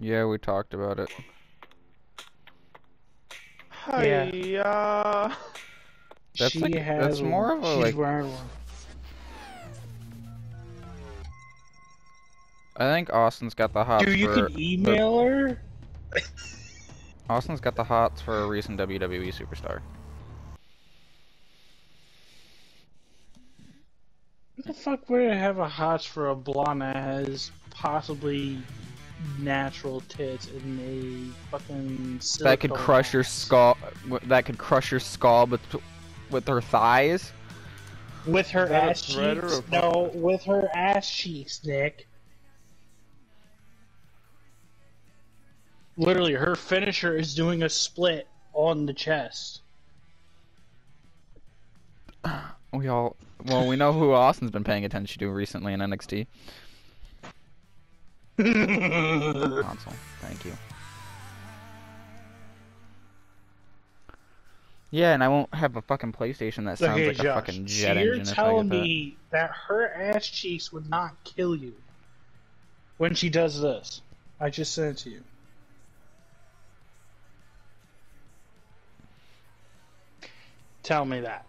Yeah, we talked about it. Yeah. That's she like- has that's more of a, She's like- wearing one. I think Austin's got the hots Dude, you for can email her. Austin's got the hots for a recent WWE superstar. What the fuck would I have a hots for a blonde that has possibly natural tits and a fucking That could silicone crush your skull. That could crush your skull, but with her thighs. with her Is that a ass cheeks. a No, with her ass cheeks, Nick. Literally, her finisher is doing a split on the chest. We all well, we know who Austin's been paying attention to recently in NXT. Console, thank you. Yeah, and I won't have a fucking PlayStation that sounds okay, like a Josh, fucking so jet you're engine. if I telling get that. me that her ass cheeks would not kill you when she does this? I just sent it to you. Tell me that.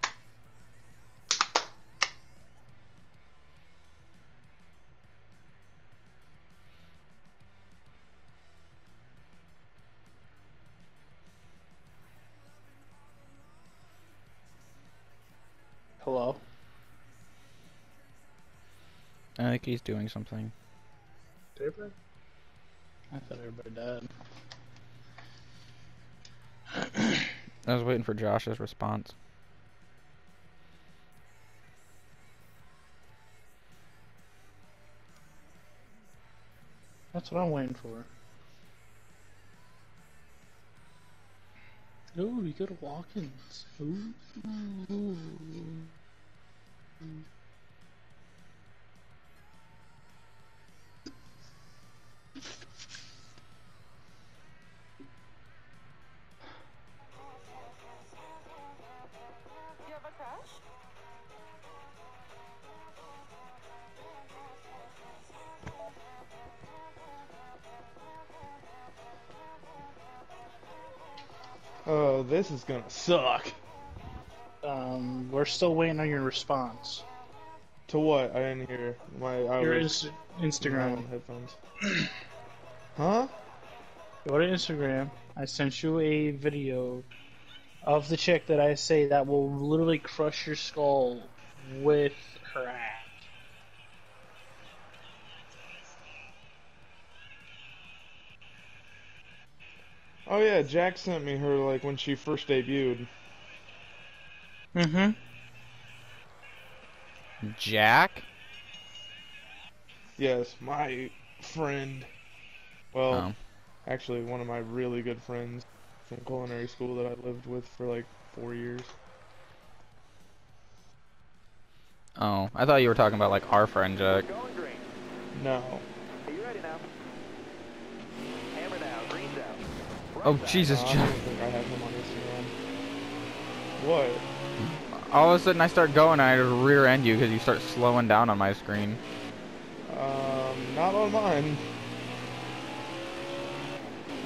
Hello? I think he's doing something. Everybody? I thought everybody died. I was waiting for Josh's response. That's what I'm waiting for. Ooh, you go to walk-ins. Ooh. You Oh, this is gonna suck. We're still waiting on your response. To what? I didn't hear. My I Your was Instagram. headphones. huh? Go to Instagram. I sent you a video of the chick that I say that will literally crush your skull with her ass. Oh yeah, Jack sent me her like when she first debuted. Mm-hmm. Jack? Yes, my friend. Well, Oh. actually, one of my really good friends from culinary school that I lived with for like four years. Oh, I thought you were talking about like our friend Jack. No. Are you ready now? Hammer down, green's out. Oh Right side. Jesus, No, I Jack! don't think I have him on Instagram. What? All of a sudden I start going and I rear end you because you start slowing down on my screen. Um, not on mine.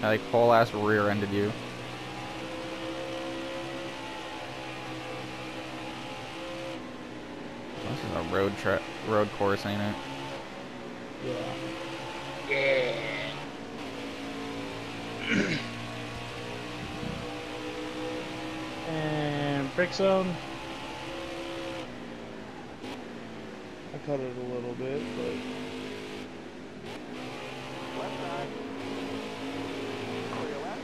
I like whole ass rear ended you. This is a road trip, road course, ain't it? Yeah. Yeah. and brake zone. I cut it a little bit, but Left side. Clear left.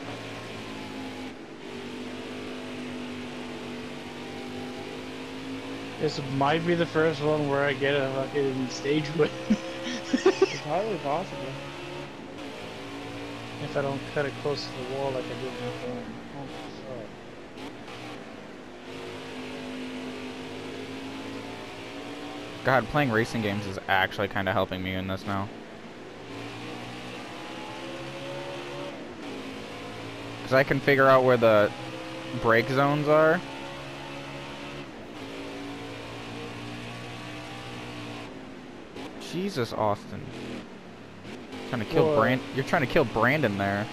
This might be the first one where I get a fucking stage win. it's highly possible. if I don't cut it close to the wall like I did before. Oh, fuck. God, playing racing games is actually kind of helping me in this now. Because I can figure out where the brake zones are. Jesus, Austin. Trying to kill? Brand. You're trying to kill Brandon there.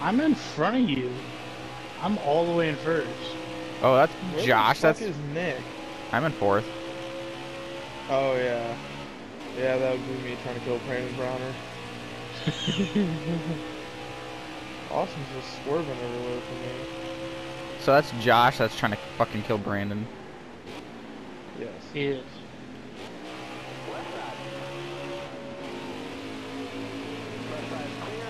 I'm in front of you. I'm all the way in first. Oh, that's Where Josh. the fuck That's is Nick. I'm in fourth. Oh yeah, yeah, that would be me trying to kill Brandon Browner. Austin's just swerving everywhere for me. So that's Josh. That's trying to fucking kill Brandon. Yes. He is. Left side. Left side clear.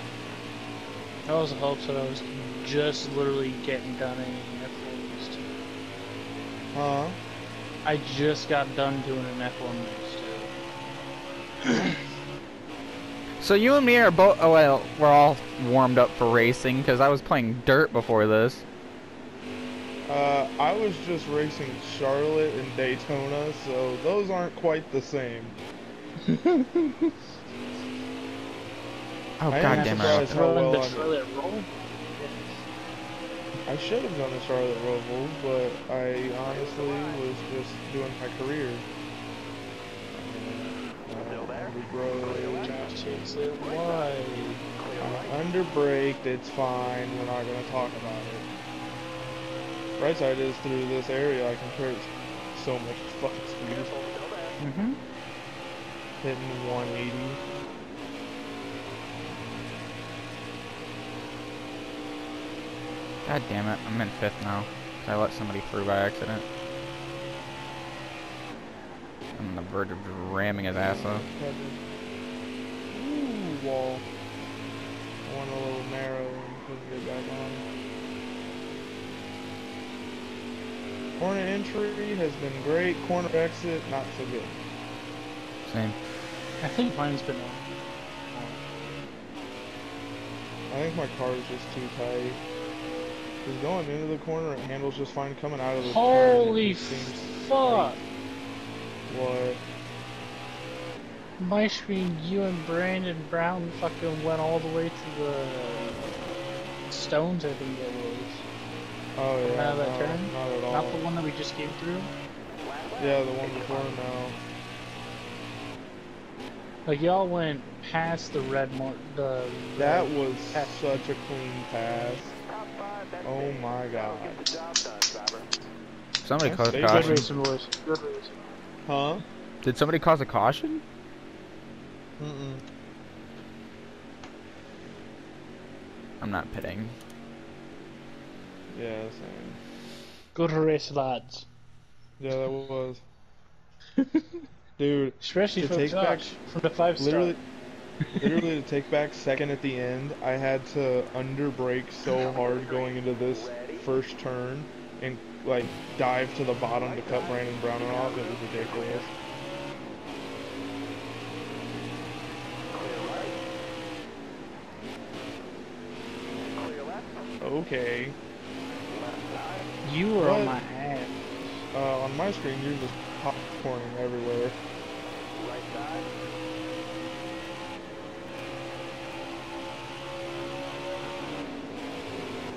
I was in hopes that I was just literally getting done in F1 race two. Huh? I just got done doing an F1 race too. So you and me are both. Oh well, we're all warmed up for racing because I was playing dirt before this. Uh, I was just racing Charlotte and Daytona, so those aren't quite the same. Oh I god am damn surprised it! how Run well the I'm- Charlotte Roval? I should have done the Charlotte Roval, but I honestly was just doing my career. Still there? Underbrake. Josh takes it wide. Clear I'm right. underbraked, it's fine, we're not gonna talk about it. Right side is through this area, I can carry so much fucking speed. Careful, still there. Mm-hmm. Hitting 180. God damn it! I'm in fifth now. I let somebody through by accident. I'm on the verge of ramming his ass off. Ooh, wall. I went a little narrow and couldn't get back on. Corner entry has been great. Corner exit, not so good. Same. I think mine's been on. I think my car is just too tight. Because going into the corner, it handles just fine. Coming out of the Holy fuck! What? My screen, you and Brandon Brown fucking went all the way to the stones, I think it was. Oh yeah, out of that no, turn? not at all. Not the one that we just came through. Yeah, the one before now. Like y'all went past the red mark. The That red- was such a clean pass. Top five, that's Oh my god. Get the job done, driver. Somebody Nice caused a save. Good caution. racing, boys. Good racing. Huh? Did somebody cause a caution? Mm-mm. I'm not pitting. Yeah, same. Good race, lads. Yeah, that was. Dude, Especially To from take back- from the five star. literally, literally to take back second at the end, I had to underbrake so hard going into this first turn and like dive to the bottom to cut Brandon Brown off. It was ridiculous. Clear right. Clear left. Okay. You were on my ass. Uh, on my screen, you're just popcorning everywhere. Right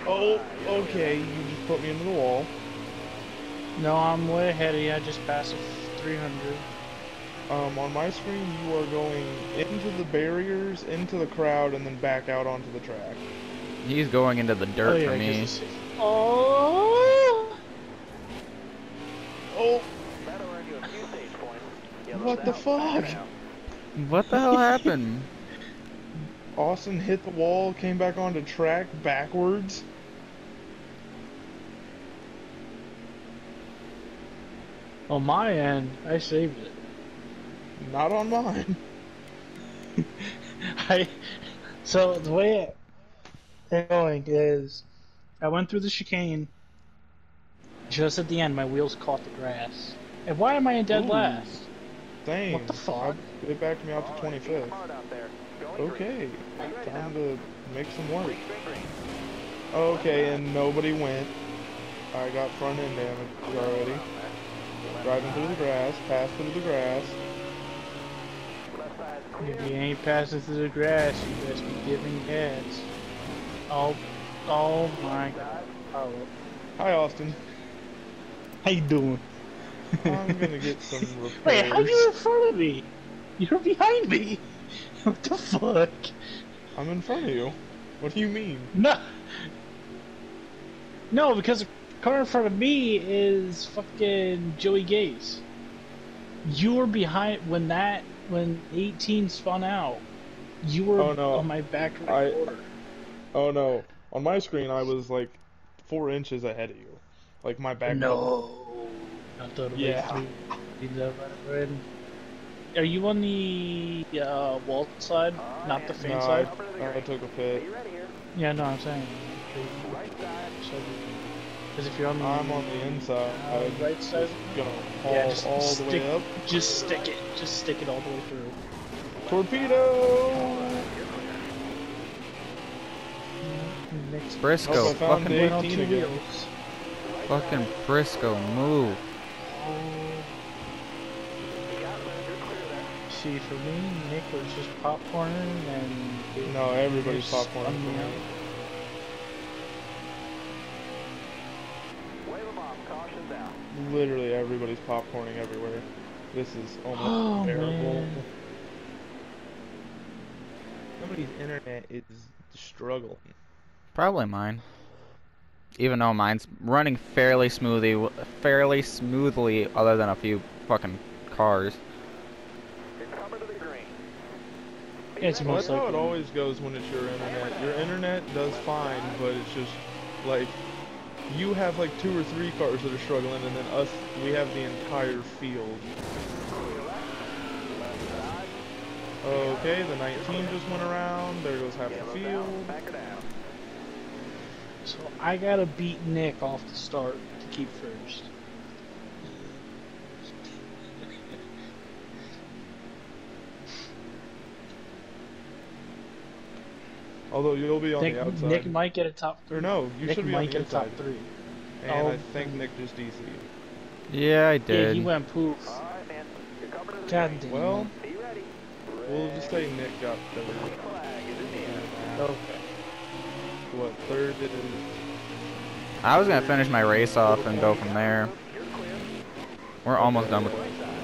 Oh, okay. You just put me into the wall. No, I'm way ahead of you. I just passed 300. Um, on my screen, you are going into the barriers, into the crowd, and then back out onto the track. He's going into the dirt oh, yeah, for me. Oh! Oh, That'll earn you a few stage points. Yellow's What the fuck? What the hell happened? Austin hit the wall, came back onto track backwards. On my end, I saved it. Not on mine. I so the way it it's going is I went through the chicane. Just at the end, my wheels caught the grass. And why am I in dead Ooh. last? Dang. What the fuck? I- It backed me out to All right, keep 25th. out there. Okay. Are you ready Time now? to make some work. Okay, and nobody went. I got front end damage already. Left Driving through the grass, passed through the grass. If clear. you ain't passing through the grass, you best be giving gas. Oh, oh my god. Oh, Hi, Austin. how you doing? I'm gonna get some repairs. Wait, how you in front of me? You're behind me. What the fuck? I'm in front of you. What do you mean? No. No, because the car in front of me is fucking Joey Gase. You were behind when that when 18 spun out. You were Oh, no. on my back I- right quarter. Oh no. On my screen, I was like four inches ahead of you. Like my back. No. Not the Yeah. through. Are you on the uh, wall side, not the fan No, side? I took a pit. Be ready here. Yeah, no, I'm saying. Right side. Because if you're on the, I'm on the inside. uh, I'm right side, gonna haul yeah, just all the stick, way up. just stick it, just stick it all the way through. Torpedo! Next Briscoe, Oh, fucking, the went on two again. wheels. fucking Briscoe, move. See, for me, Nick was just popcorning and. No, everybody's just popcorning Literally everybody's popcorning everywhere. This is almost Oh, unbearable. man. Somebody's internet is struggling. Probably mine. Even though mine's running fairly smoothly, fairly smoothly, other than a few fucking cars. You're coming to the green. It's Well, most that's how it always goes when it's your internet. Your internet does fine, but it's just like you have like two or three cars that are struggling, and then us, we have the entire field. Okay, the 19 just went around. There goes half the field. down. Back her down. So I gotta beat Nick off the start to keep first. Although you'll be on Nick, the outside. Nick might get a top three. or no, you Nick should be might on the get a top three. And Oh. I think Nick just DC'd. Yeah, I did. Yeah, did. he went poof. All right, man. You're coming to the God damn. Well, we'll just say Nick got third. Flag is in the air. Okay. What third is? I was gonna finish my race off and go from there. We're almost done with.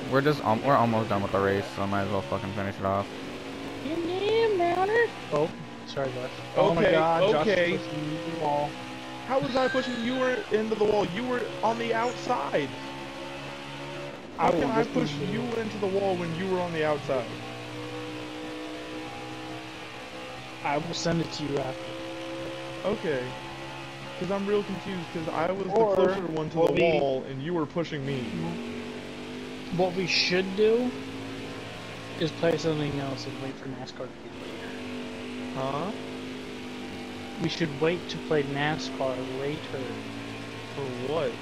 We're just. Um, we're almost done with the race, so I might as well fucking finish it off. Oh, sorry, Josh. Oh my Okay, god, Josh okay. pushing the wall. How was I pushing? You were into the wall. You were on the outside. How I can I push be- you into the wall when you were on the outside? I will send it to you after. Okay. Because I'm real confused because I was Or the closer one to the we- wall and you were pushing me. What we should do is play something else and wait for NASCAR to later. Huh? We should wait to play NASCAR later For what?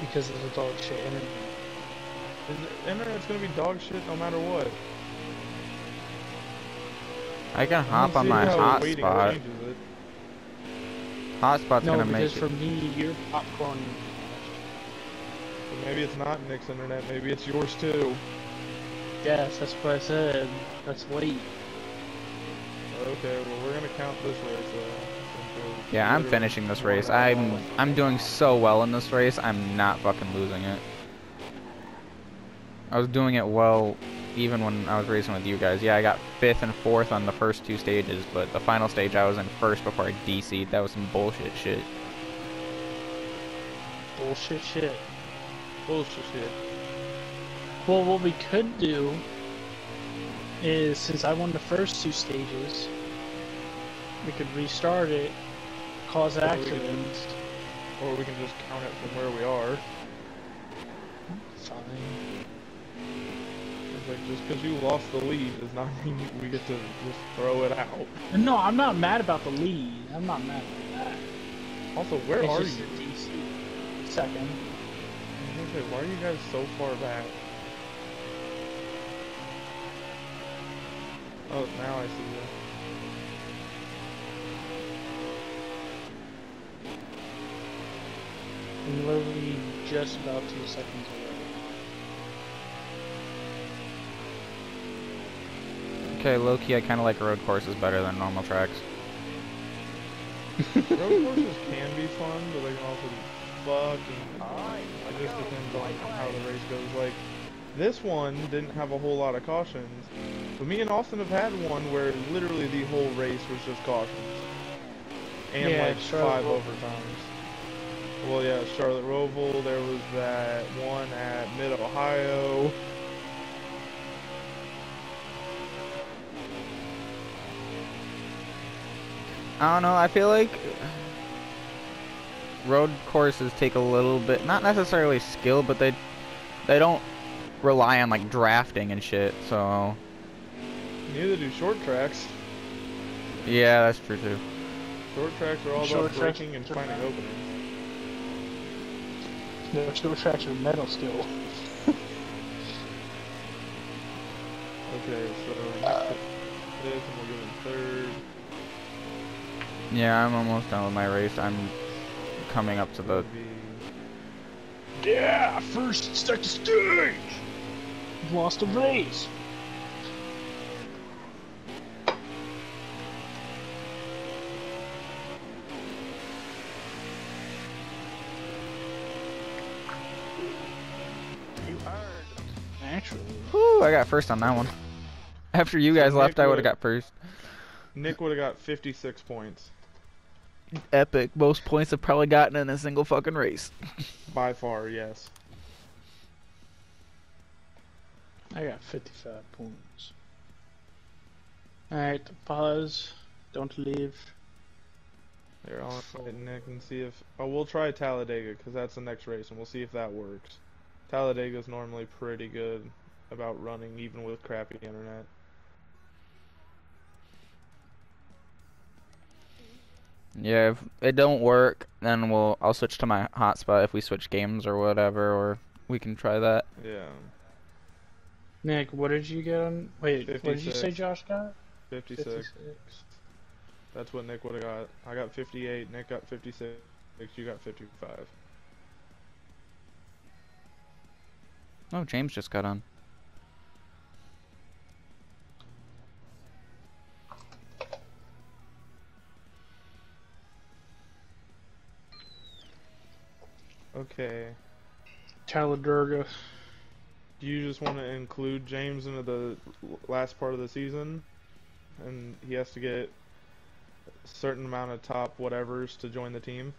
because of the dog shit internet. Is the internet's gonna be dog shit no matter what. I can hop don't on see my how waiting hotspot. changes it. Hotspot's no, gonna because make for me, you're popcorn. But maybe it's not Nick's internet, maybe it's yours too. Yes, that's what I said. Let's wait. Okay, well we're gonna count this race though. since Yeah, I'm finishing this race. I'm. I'm doing so well in this race. I'm not fucking losing it. I was doing it well even when I was racing with you guys. Yeah, I got fifth and fourth on the first two stages, but the final stage I was in first before I DC'd. That was some bullshit shit. Bullshit shit. Bullshit shit. Well, what we could do is, since I won the first two stages, we could restart it, cause Or we could- accidents. Or we can just count it from where we are. Fine. It's like just because you lost the lead does not mean we get to just throw it out. No, I'm not mad about the lead. I'm not mad about that. Also, where it's are just you? DC. Second. I say, why are you guys so far back? Oh, now I see you. I'm literally just about two seconds away. Okay, low key, I kind of like road courses better than normal tracks. Road courses can be fun, but they can also be fucking. All right. It just depends on how the race goes. Like This one didn't have a whole lot of cautions, but me and Austin have had one where literally the whole race was just cautions, and Yeah, like five overtimes. Well, yeah, Charlotte Roval. There was that one at Mid Ohio. I don't know. I feel like road courses take a little bit, not necessarily skill, but they they don't rely on like drafting and shit. So Neither do short tracks. yeah, that's true too. Short tracks are all Short about tracks braking and finding fine. Openings. No, short tracks are metal skill. Okay, so next fifth, and we'll go in third. Yeah, I'm almost done with my race. I'm coming up to the. Yeah, first start the stage. Lost a race. Earned Actually, Whew, I got first on that one. After you So guys left, Nick I would have got first. Nick would have got 56 points Epic. Most points I've probably gotten in a single fucking race. by far. Yes. I got 55 points. Alright, pause. Don't leave. Here, I'll invite Nick and see if. Oh, we'll try Talladega because that's the next race, and we'll see if that works. Talladega's normally pretty good about running, even with crappy internet. Yeah, if it don't work, then we'll I'll switch to my hotspot if we switch games or whatever, or we can try that. Yeah, Nick, what did you get on? Wait, what did you say Josh got? 56. That's what Nick would have got. I got 58. Nick got 56. You got 55. Oh, James just got on. Okay. Talladega. Do you just want to include James into the last part of the season? And he has to get a certain amount of top whatevers to join the team?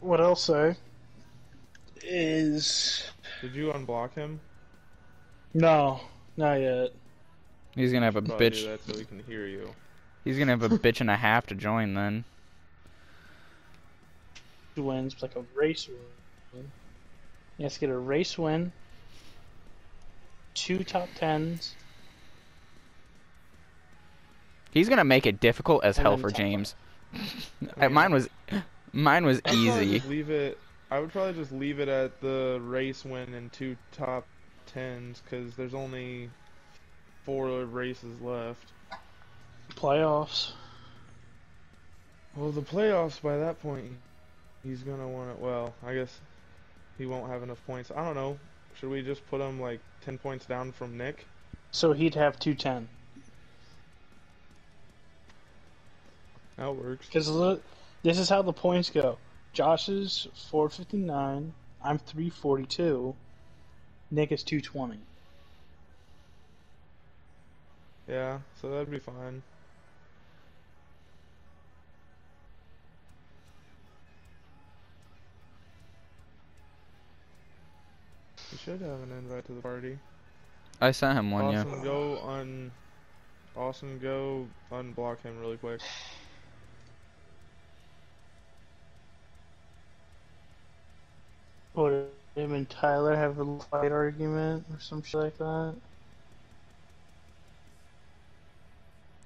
What I'll say is Did you unblock him? no, not yet. He's gonna have a Probably do bitch. that so he can hear you. He's gonna have a bitch and a half to join then. He wins like a race win. He has to get a race win, two top tens. He's gonna make it difficult as And hell for James. Uh, mine was, mine was easy. leave it. I would probably just leave it at the race win and two top tens because there's only four races left. Playoffs. Well, the playoffs by that point, he's gonna want it. Well, I guess he won't have enough points. I don't know. Should we just put him like ten points down from Nick? So he'd have two ten. That works. Because this is how the points go. Josh is 459. I'm 342. Nick is 220. Yeah, so that'd be fine. We should have an invite to the party. I sent him one, yeah. Awesome, go un. Awesome, go unblock him really quick. What, him and Tyler have a fight argument or some shit like that?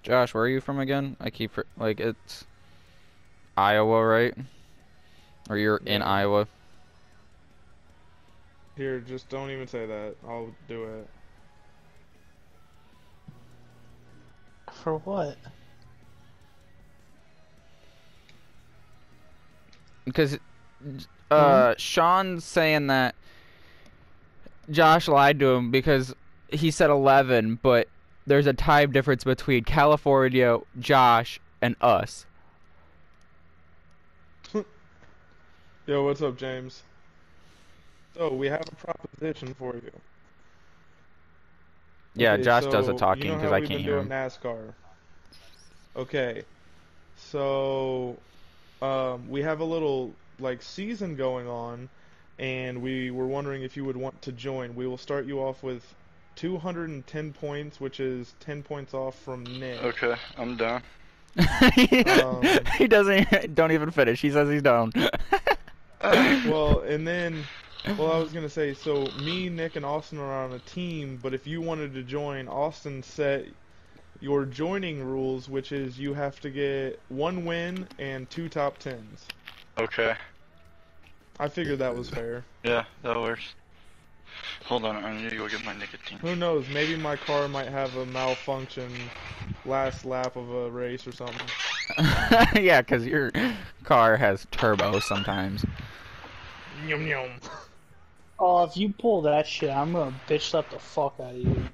Josh, where are you from again? I keep like it's Iowa, right? Or you're in Iowa? Here, just don't even say that. I'll do it. For what? Because uh, Sean's saying that Josh lied to him because he said 11, but there's a time difference between California, Josh, and us. Yo, what's up, James? So we have a proposition for you. Yeah, Okay, Josh does the so talking you know because how I we've can't been hear doing him. NASCAR. Okay, so um, we have a little like season going on, and we were wondering if you would want to join. We will start you off with 210 points, which is 10 points off from Nick. Okay, I'm done. Um, he doesn't. Don't even finish. He says he's done. Well, and then, well, I was gonna say, so me, Nick, and Austin are on a team, but if you wanted to join, Austin set your joining rules, which is you have to get one win and two top tens. Okay, I figured that was fair. yeah, that works. Hold on, I need to go get my nicotine. Who knows? Maybe my car might have a malfunction last lap of a race or something. yeah, because your car has turbo sometimes. Yum yum. Oh, if you pull that shit, I'm gonna bitch slap the fuck out of you.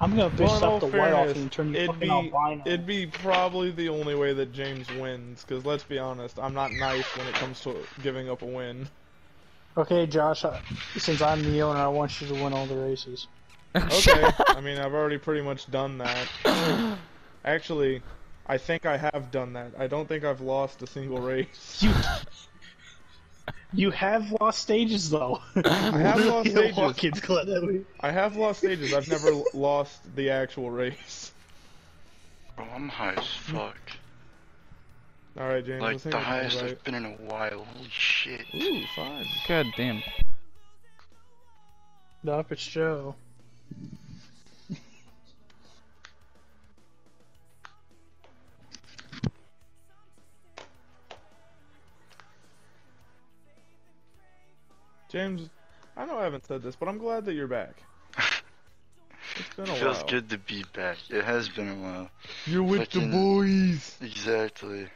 I'm gonna bitch Well, slap the white off fairness, you and turn you it'd fucking be albino. it'd be probably the only way that James wins, because let's be honest, I'm not nice when it comes to giving up a win. Okay, Josh, I, since I'm the owner, I want you to win all the races. Okay. I mean, I've already pretty much done that. Actually, I think I have done that. I don't think I've lost a single race. You, you have lost stages though. I have lost stages. Glad that we... I have lost stages. I've never lost the actual race. Bro, I'm high as fuck. All right, James. Like the highest right? I've been in a while. Holy shit. Ooh, fine. God damn. Nope, it's Joe. James, I know I haven't said this, but I'm glad that you're back. It's been a It feels while. good to be back. It has been a while. You're with the boys. Exactly.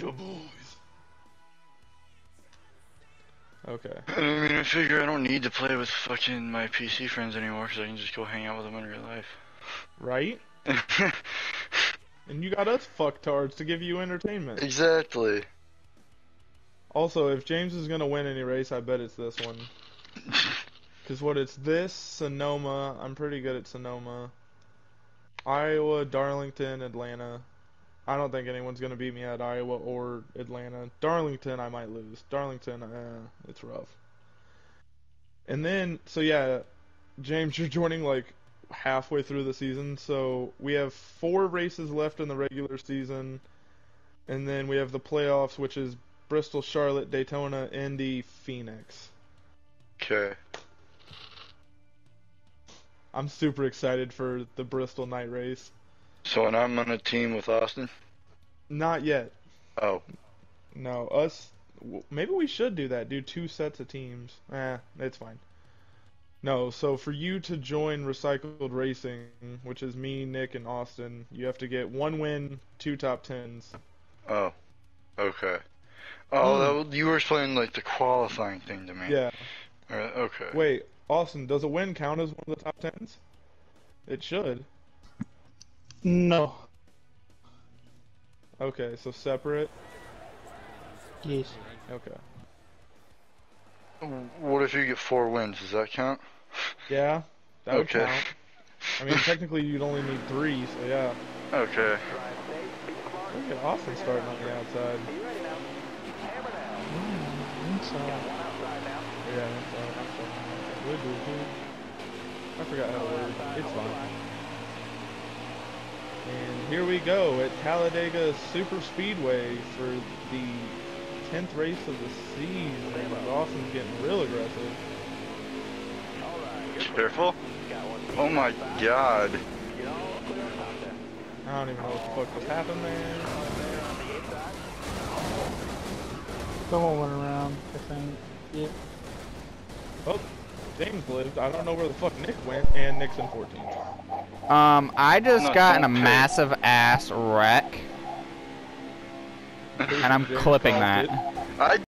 The boys. Okay. I mean, I figure I don't need to play with fucking my PC friends anymore because I can just go hang out with them in real life. Right? And you got us fucktards to give you entertainment. exactly. Also, if James is gonna win any race, I bet it's this one. Cause what it's this, Sonoma. I'm pretty good at Sonoma. Iowa, Darlington, Atlanta. I don't think anyone's gonna beat me at Iowa or Atlanta. Darlington, I might lose. Darlington, eh, it's rough. And then, so yeah, James, you're joining like halfway through the season. So we have four races left in the regular season, and then we have the playoffs, which is Bristol, Charlotte, Daytona, Indy, Phoenix. Okay. I'm super excited for the Bristol night race. So, and I'm on a team with Austin? Not yet. Oh. No, us. Maybe we should do that. Do two sets of teams. Eh, it's fine. No, so for you to join Recycled Racing, which is me, Nick, and Austin, you have to get one win, two top tens. Oh. Okay. Oh, hmm. that, you were explaining like the qualifying thing to me. Yeah. Alright, okay. Wait, Austin, does a win count as one of the top tens? It should. No. Okay, so separate. Yes. Okay. What if you get four wins? Does that count? Yeah, that would Okay. count. I mean, technically you'd only need three, so yeah. Okay. Look at Austin starting on the outside. So, Yeah, that's all. I'm starting on outside. Would do, too. I forgot how to word. It's fine. And here we go at Talladega Super Speedway for the 10th race of the season. Austin's getting real aggressive. All right, careful. Oh my god. I don't even know what the fuck just happened there. Someone went around, I think. Yeah. Oh, James lived. I don't know where the fuck Nick went, and Nick's in 14th. Um, I just No, got in a don't massive ass wreck, and I'm clipping that. I